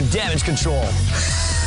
on damage control.